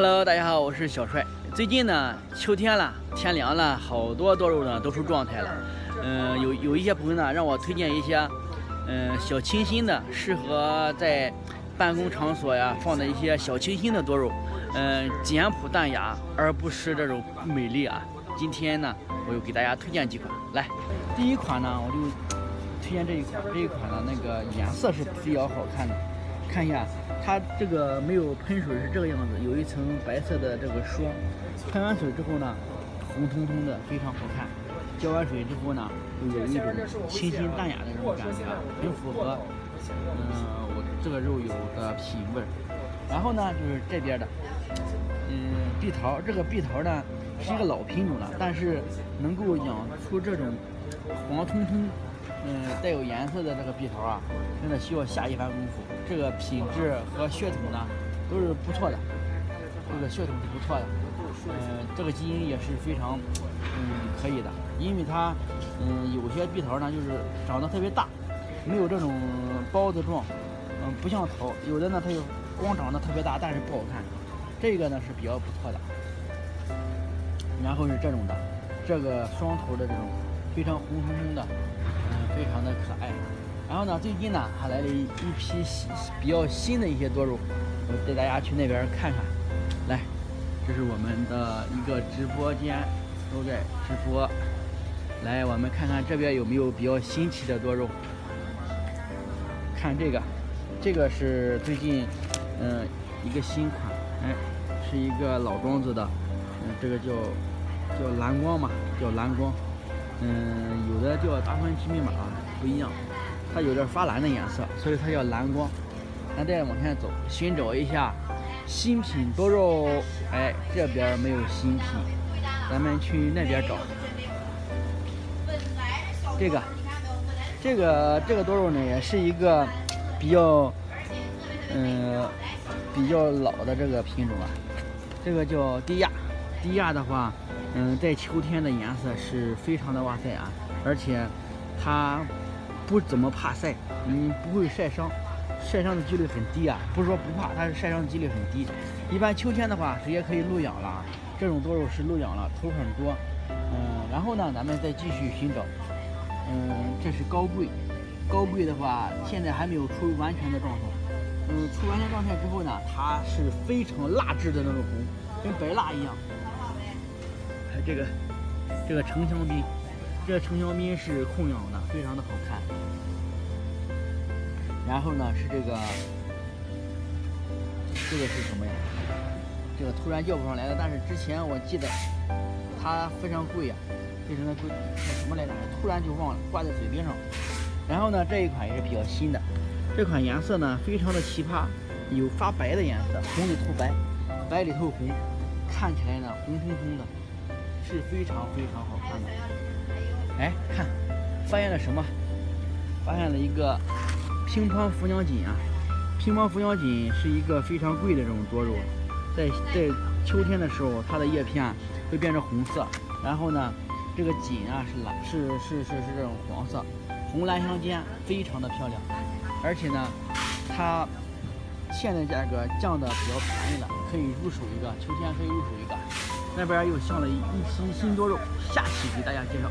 Hello，大家好，我是小帅。最近呢，秋天了，天凉了，好多多肉呢都出状态了。嗯，有有一些朋友呢让我推荐一些，嗯，小清新的，适合在办公场所呀放的一些小清新的多肉。嗯，简朴淡雅，而不失这种美丽啊。今天呢，我又给大家推荐几款。来，第一款呢，我就推荐这一款。这一款的那个颜色是比较好看的，看一下。它这个没有喷水是这个样子，有一层白色的这个霜，喷完水之后呢，红彤彤的，非常好看。浇完水之后呢，有一种清新淡雅的这种感觉，很符合嗯我这个肉有的品味。然后呢，就是这边的，嗯，碧桃，这个碧桃呢是一个老品种了，但是能够养出这种黄彤彤。嗯，带有颜色的这个碧桃啊，真的需要下一番功夫。这个品质和血统呢，都是不错的。这个血统是不错的，嗯，这个基因也是非常，嗯，可以的。因为它，嗯，有些碧桃呢，就是长得特别大，没有这种包子状，嗯，不像桃。有的呢，它就光长得特别大，但是不好看。这个呢是比较不错的。然后是这种的，这个双头的这种，非常红彤彤的。非常的可爱，然后呢，最近呢还来了一批新比较新的一些多肉，我带大家去那边看看。来，这是我们的一个直播间，都在直播。来，我们看看这边有没有比较新奇的多肉。看这个，这个是最近嗯一个新款，哎，是一个老庄子的，嗯，这个叫叫蓝光嘛，叫蓝光。嗯，有的叫达芬奇密码不一样，它有点发蓝的颜色，所以它叫蓝光。咱再往前走，寻找一下新品多肉。哎，这边没有新品，咱们去那边找。这个，这个，这个多肉呢，也是一个比较，嗯，比较老的这个品种啊。这个叫低亚，低亚的话。嗯，在秋天的颜色是非常的哇塞啊，而且它不怎么怕晒，嗯，不会晒伤，晒伤的几率很低啊。不是说不怕，它是晒伤的几率很低。一般秋天的话，直接可以露养了。这种多肉是露养了，头很多。嗯，然后呢，咱们再继续寻找。嗯，这是高贵，高贵的话现在还没有出完全的状态。嗯，出完全状态之后呢，它是非常蜡质的那种红，跟白蜡一样。这个这个城乡滨，这个城乡滨是控养的，非常的好看。然后呢是这个，这个是什么呀？这个突然叫不上来了，但是之前我记得它非常贵呀，非常的贵。叫什么来着？突然就忘了，挂在嘴边上。然后呢这一款也是比较新的，这款颜色呢非常的奇葩，有发白的颜色，红里透白，白里透红，看起来呢红彤彤的。是非常非常好看的，哎，看，发现了什么？发现了一个乒乓浮娘锦啊！乒乓浮娘锦是一个非常贵的这种多肉，在在秋天的时候，它的叶片会变成红色，然后呢，这个锦啊是蓝，是是是是这种黄色，红蓝相间，非常的漂亮。而且呢，它现在价格降的比较便宜了，可以入手一个，秋天可以入手一个。那边又上了一批新多肉，下期给大家介绍。